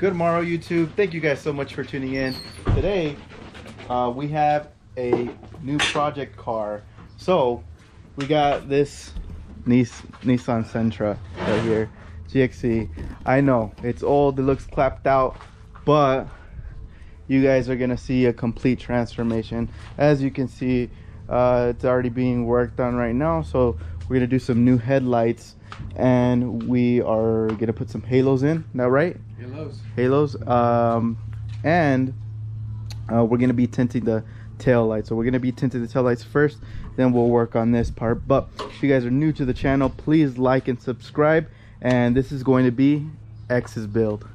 Good morrow, YouTube. Thank you guys so much for tuning in. Today, uh, we have a new project car. So, we got this Nis- Nissan Sentra right here, GXE. I know it's old, it looks clapped out, but you guys are gonna see a complete transformation. As you can see, uh, it's already being worked on right now. So we're gonna do some new headlights, and we are gonna put some halos in. Now, right? Halos. Um, and uh, we're gonna be tinting the tail lights. So we're gonna be tinting the tail lights first, then we'll work on this part. But if you guys are new to the channel, please like and subscribe. And this is going to be X's build.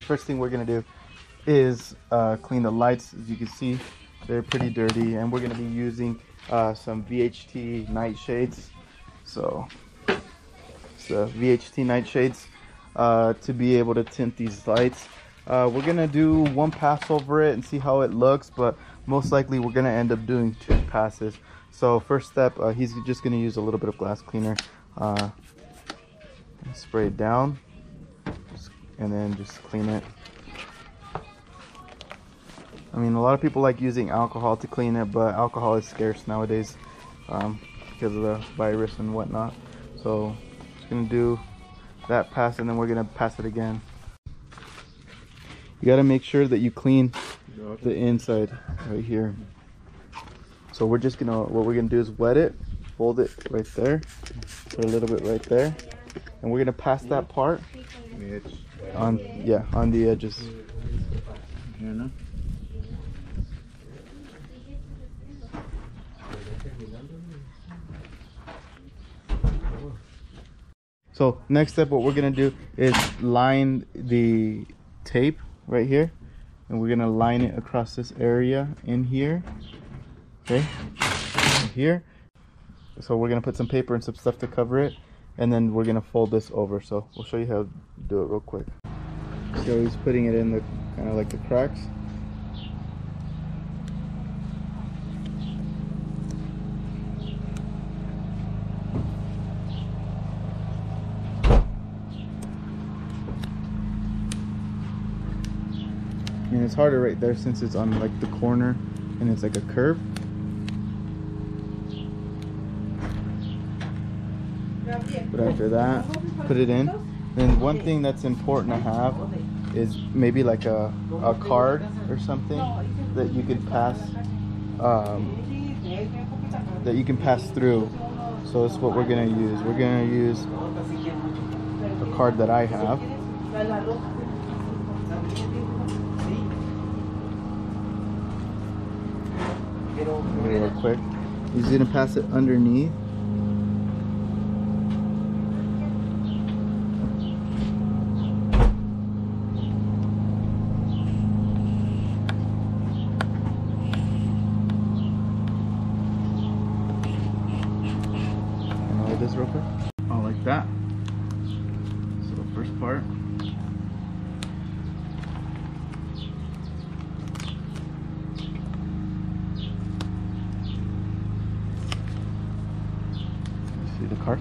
First thing we're gonna do is uh, clean the lights. As you can see, they're pretty dirty, and we're gonna be using uh, some VHT Nite-Shades. So, the VHT Nite-Shades uh, to be able to tint these lights. Uh, we're gonna do one pass over it and see how it looks, but most likely we're gonna end up doing two passes. So first step, uh, he's just gonna use a little bit of glass cleaner, uh, spray it down, and then just clean it. I mean, a lot of people like using alcohol to clean it, but alcohol is scarce nowadays um, because of the virus and whatnot. So, just gonna do that pass, and then we're gonna pass it again. You gotta make sure that you clean the inside right here. So we're just gonna, what we're gonna do is wet it, fold it right there, put a little bit right there, and we're gonna pass that part on, yeah, on the edges. So next step, what we're gonna do is line the tape right here, and we're gonna line it across this area in here. Okay, in here. So we're gonna put some paper and some stuff to cover it, and then we're gonna fold this over. So we'll show you how to do it real quick. So he's putting it in the kind of like the cracks. and it's harder right there since it's on like the corner and it's like a curve. But after that put it in. Then one thing that's important to have is maybe like a, a card or something that you can pass um, that you can pass through. So that's what we're gonna use. We're gonna use a card that I have real quick. He's gonna pass it underneath. Can I hold this real quick? Oh, like that. So the first part. You see the card?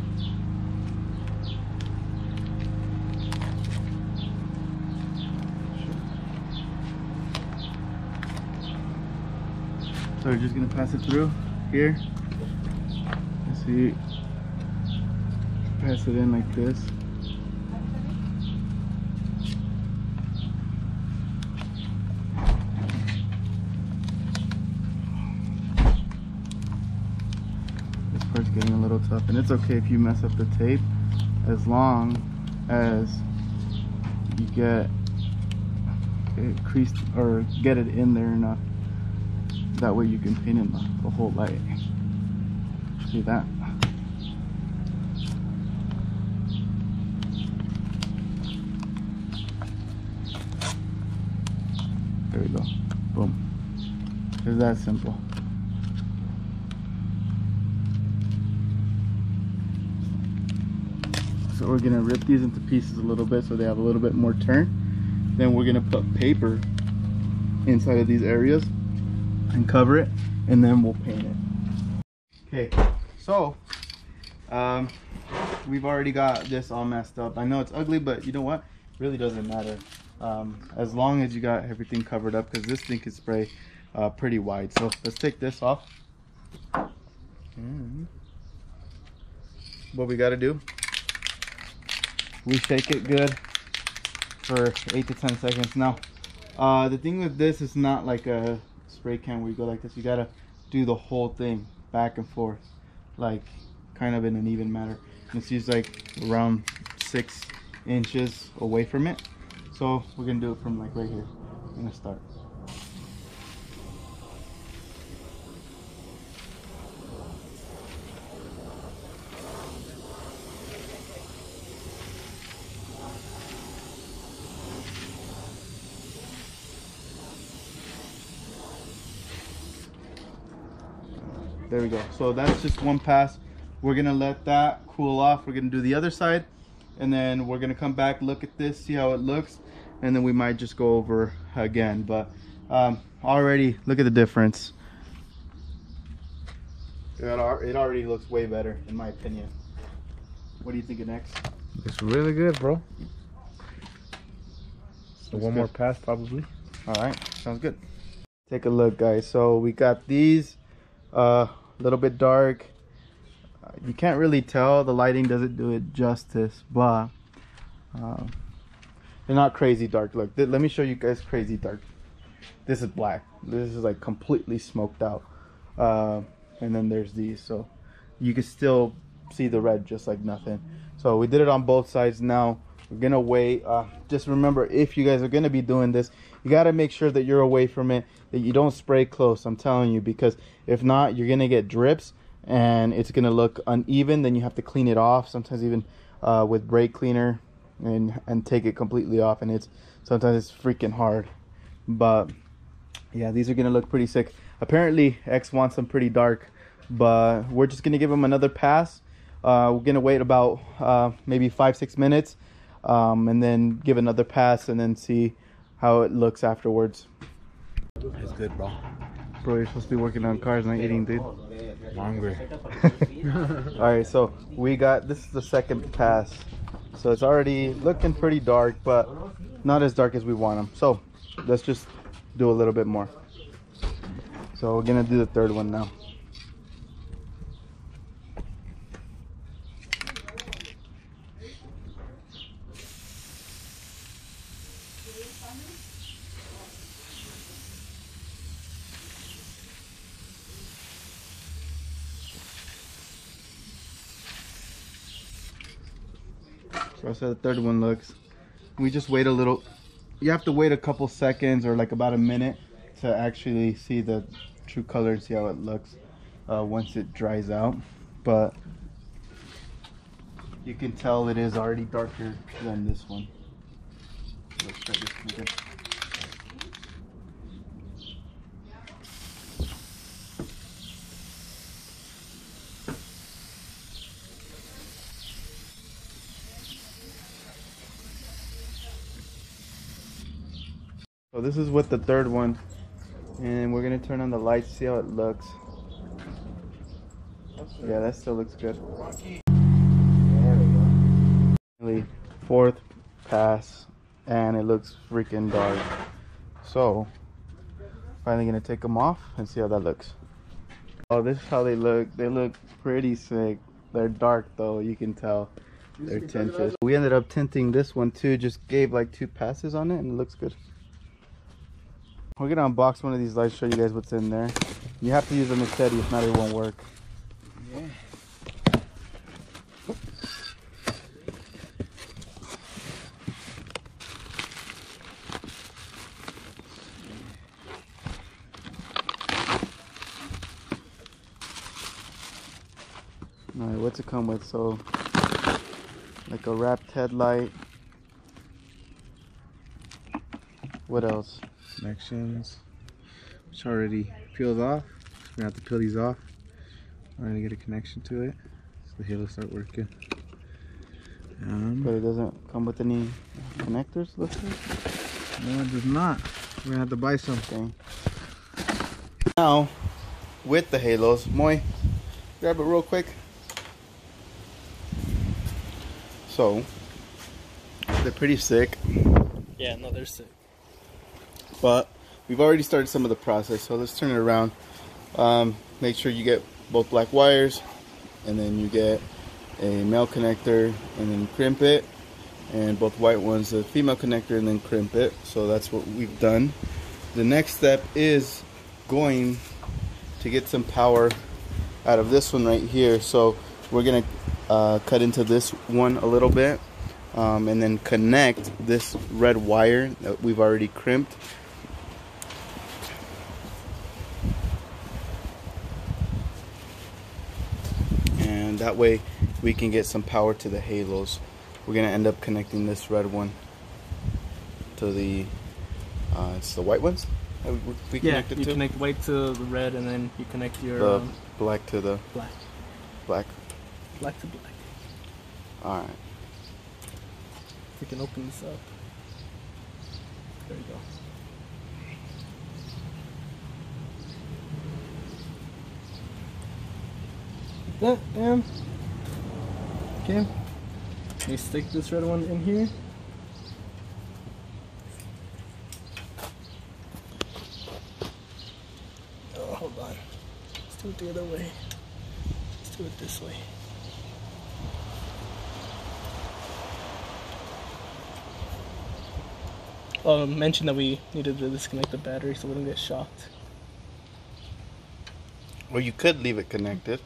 We're just gonna pass it through here. You see, pass it in like this. This part's getting a little tough, and it's okay if you mess up the tape, as long as you get it creased or get it in there enough. That way you can paint in the, the whole light. See that? There we go. Boom. It's that simple. So we're gonna rip these into pieces a little bit so they have a little bit more turn. Then we're gonna put paper inside of these areas and cover it and then we'll paint it. Okay, so um, we've already got this all messed up. I know it's ugly, but you know what? really doesn't matter um, as long as you got everything covered up because this thing can spray uh, pretty wide. So let's take this off. And what we got to do, we shake it good for 8 to 10 seconds. Now, uh, the thing with this is not like a spray can where you go like this. You got to do the whole thing back and forth like kind of in an even manner. And it's like around six inches away from it. So we're gonna do it from like right here. I'm gonna start. There we go. So that's just one pass. We're gonna let that cool off. We're gonna do the other side and then we're gonna come back, look at this, see how it looks, and then we might just go over again. But um, already, look at the difference. It already looks way better, in my opinion. What do you think of next? Looks really good, bro. So one good. more pass, probably. All right, sounds good. Take a look, guys. So we got these a little bit dark. You can't really tell. The lighting doesn't do it justice, but uh, they're not crazy dark. Look, let me show you guys crazy dark. This is black. This is like completely smoked out. Uh, and then there's these, so you can still see the red just like nothing. So we did it on both sides. Now we're gonna wait. Uh, just remember, if you guys are gonna be doing this, you gotta make sure that you're away from it, you don't spray close. I'm telling you, because if not, you're gonna get drips and it's gonna look uneven. Then you have to clean it off. Sometimes even uh, with brake cleaner and and take it completely off, and it's sometimes it's freaking hard. But yeah, these are gonna look pretty sick. Apparently, X wants them pretty dark, but we're just gonna give them another pass. Uh, we're gonna wait about uh, maybe five six minutes, um, and then give another pass, and then see how it looks afterwards. It's good, bro. Bro, you're supposed to be working on cars, not eating, dude. I'm hungry. All right, so we got this is the second pass, so it's already looking pretty dark, but not as dark as we want them. So let's just do a little bit more. So we're gonna do the third one now. That's how the third one looks. We just wait a little. You have to wait a couple seconds or like about a minute to actually see the true color and see how it looks uh, once it dries out. But you can tell it is already darker than this one. Let's try this one again. So this is with the third one. And we're gonna turn on the lights, see how it looks. Yeah, that still looks good. Fourth pass, and it looks freaking dark. So, finally gonna take them off and see how that looks. Oh, this is how they look. They look pretty sick. They're dark though, you can tell. They're tinted. We ended up tinting this one too. Just gave like two passes on it, and it looks good. We're gonna unbox one of these lights, show you guys what's in there. You have to use a machete, if not it won't work. Yeah. Alright, what's it come with? So, like a wrapped headlight. What else? Connections, which already peeled off. We're gonna have to peel these off. We're gonna get a connection to it. So the halo start working. Um, But it doesn't come with any connectors, looks like. no, it does not. We're gonna have to buy something. Now, with the halos, Moy, grab it real quick. So, They're pretty sick, Yeah, no, they're sick. But we've already started some of the process. So let's turn it around. Um, make sure you get both black wires, and then you get a male connector, and then crimp it, and both white ones the female connector, and then crimp it. So that's what we've done. The next step is going to get some power out of this one right here. So we're gonna uh, cut into this one a little bit um, and then connect this red wire that we've already crimped. And that way we can get some power to the halos. We're gonna end up connecting this red one to the, uh, it's the white ones that we, we Yeah, connected you to? connect white to the red, and then you connect your the um, black to the black, black. black to black. Alright. We can open this up. There you go. That, and okay. You stick this red one in here. Oh, hold on. Let's do it the other way. Let's do it this way. Oh, mentioned that we needed to disconnect the battery so we don't get shocked. Well, you could leave it connected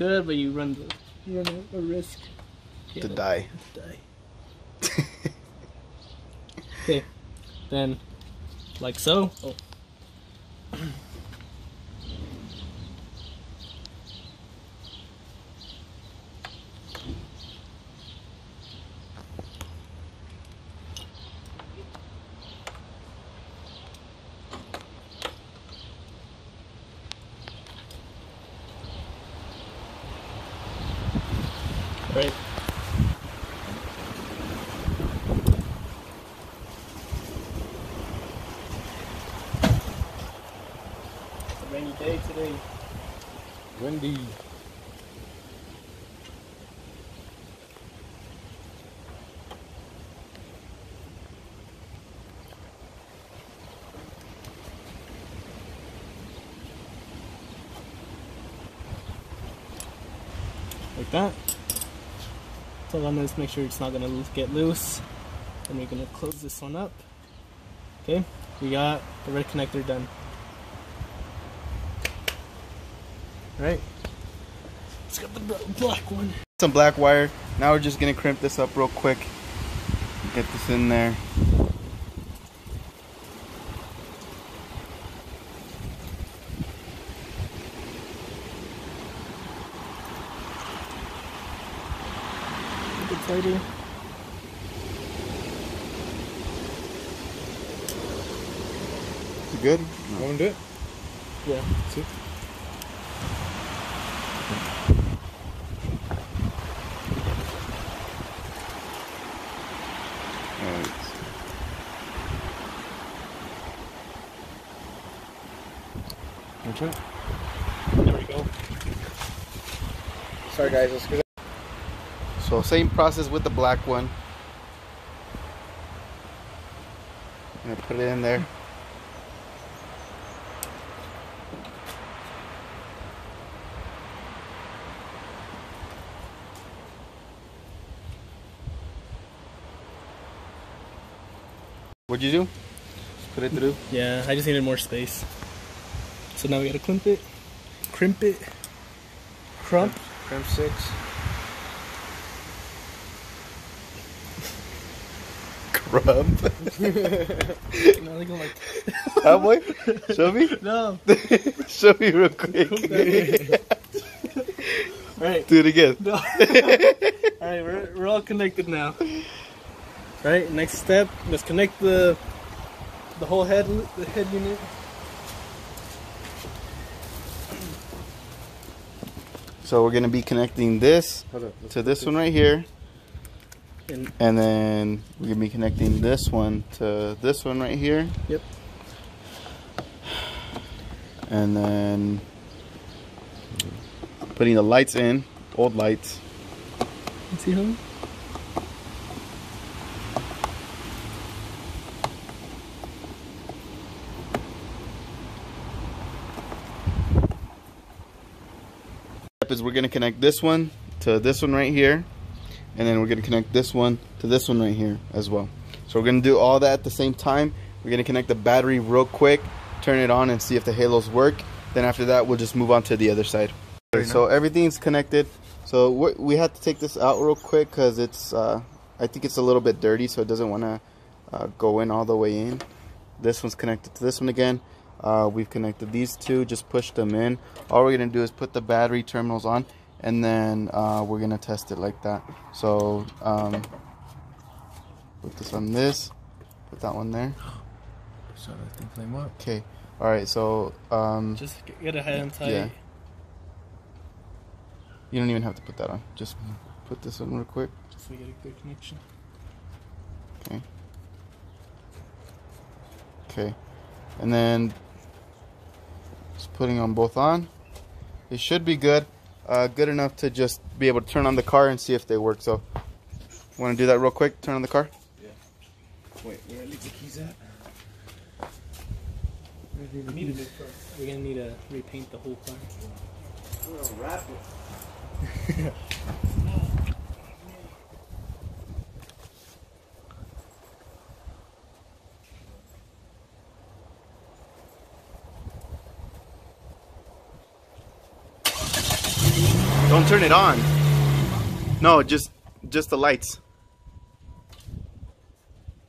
could, but you run the you run a, a risk to die. Die. Okay, then like so. Oh. Right. It's a rainy day today. Wendy. Like that. So I'm gonna make sure it's not gonna get loose. And we're gonna close this one up. Okay, we got the red connector done. Right. Let's get the black one. Some black wire. Now we're just gonna crimp this up real quick. Get this in there. A bit. Is it good? You want to do it? Yeah. See? Alright. Want it? There we go. Sorry guys, let's get So same process with the black one. I'm gonna put it in there. What'd you do? Put it through. Yeah, I just needed more space. So now we gotta crimp it, crimp it, crump. Crimp six. Crumb. Now they go like, Huh, ah, boy? Show me. no. Show me real quick. all right. Do it again. No. all right, we're, we're all connected now. Right. Next step, let's connect the the whole head the head unit. So we're gonna be connecting this to this one right here, and, then we're going to be connecting this one to this one right here. Yep. And then putting the lights in, old lights. Let's see how is we're going to connect this one to this one right here and then we're gonna connect this one to this one right here as well. So we're gonna do all that at the same time. We're gonna connect the battery real quick, turn it on and see if the halos work. Then after that, we'll just move on to the other side. Okay, so everything's connected. So we we had to take this out real quick because it's, uh, I think it's a little bit dirty, so it doesn't want to uh, go in all the way in. This one's connected to this one again. Uh, we've connected these two, just push them in. All we're gonna do is put the battery terminals on, and then uh, we're gonna test it like that. So um, put this on this, put that one there. So that thing flame up. Okay. All right. So um, Just get- get ahead and tight. Yeah. you don't even have to put that on. Just put this on real quick. Just so we get a good connection. Okay. Okay. And then just putting on both on. It should be good. Uh, good enough to just be able to turn on the car and see if they work. So, want to do that real quick? Turn on the car. Yeah. Wait, where I leave the keys at? We need a new car. We're gonna need to repaint the whole car. wrap it. Don't turn it on. No, just just the lights.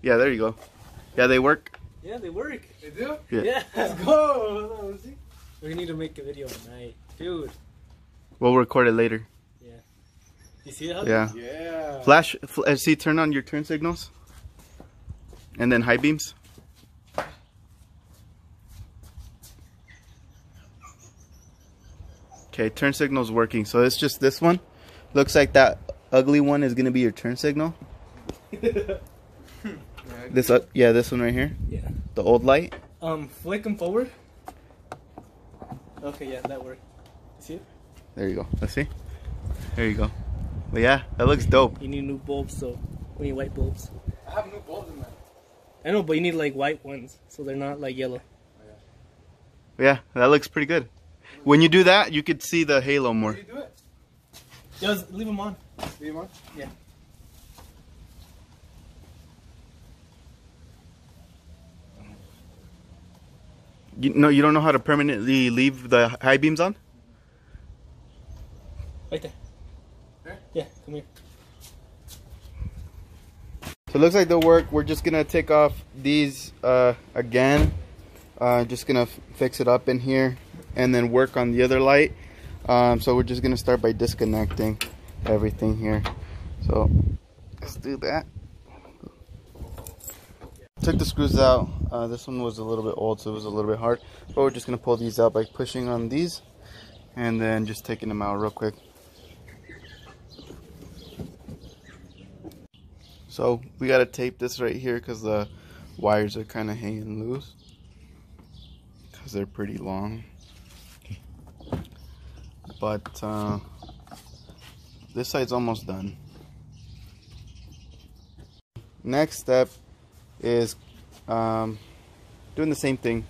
Yeah, there you go. Yeah, they work. Yeah, they work. They do? Yeah. Yeah. Let's go. We need to make a video at night, dude. We'll record it later. Yeah. You see how? Yeah. Yeah. Flash. Fl- uh, see, turn on your turn signals. And then high beams. Okay, turn signal's working. So it's just this one. Looks like that ugly one is gonna be your turn signal. This, uh, yeah, this one right here, Yeah. the old light. Um, flick them forward. Okay, yeah, that worked. See it? There you go. Let's see. There you go. But yeah, that looks dope. You need new bulbs, so we need white bulbs. I have new bulbs in there. I know, but you need like white ones, so they're not like yellow. But yeah, that looks pretty good. When you do that, you could see the halo How more. do you do it? Just leave them on. Leave 'em on? Yeah. You no, you don't know how to permanently leave the high beams on? Right there. There? Yeah, come here. So it looks like they'll work. We're just gonna take off these uh, again. Uh, just gonna fix it up in here and then work on the other light. Um, so we're just gonna start by disconnecting everything here. So let's do that. Took the screws out. Uh, this one was a little bit old, so it was a little bit hard. But we're just gonna pull these out by pushing on these and then just taking them out real quick. So we gotta tape this right here because the wires are kind of hanging loose because they're pretty long. But uh, this side's almost done. Next step is um, doing the same thing,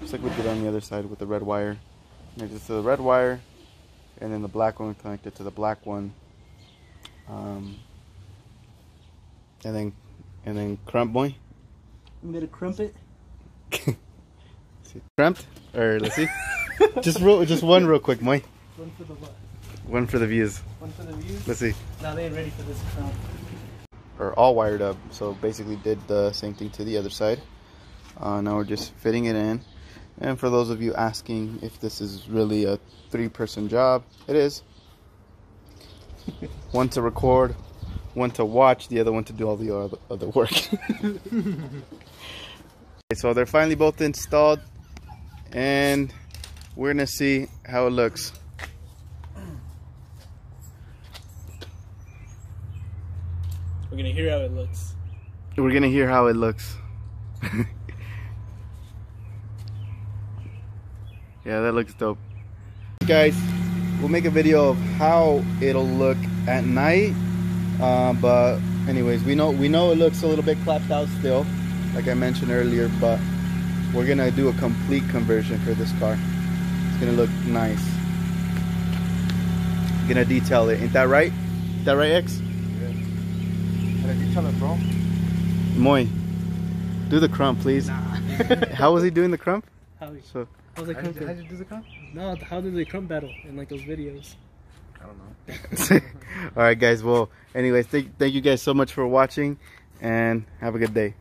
just like we did on the other side with the red wire. Connect it to the red wire, and then the black one connected to the black one. Um, and then and then crump boy. I'm gonna crump it. See, Cramped? Or let's see. just real, just one real quick, Moy. One for the what? One for the views. One for the views. Let's see. Now they ain't ready for this crump. Or all wired up. So basically did the same thing to the other side. Uh, now we're just fitting it in. And for those of you asking if this is really a three-person job, it is. one to record, one to watch, the other one to do all the other, other work. okay, so they're finally both installed, and we're gonna see how it looks. We're gonna hear how it looks. We're gonna hear how it looks. yeah, that looks dope. Guys, we'll make a video of how it'll look at night. Uh, but anyways, we know we know it looks a little bit clapped out still, like I mentioned earlier. But we're gonna do a complete conversion for this car. It's gonna look nice. gonna detail it. Ain't that right? Is that right, X? Gotta detail it, bro. Moy, do the crump, please. How was he doing the crump? How, So, how's the How'd crump? you, how'd you do the crump? No, how did they crump battle in like those videos? I don't know. all right, guys. Well, anyways, thank, thank you guys so much for watching, and have a good day.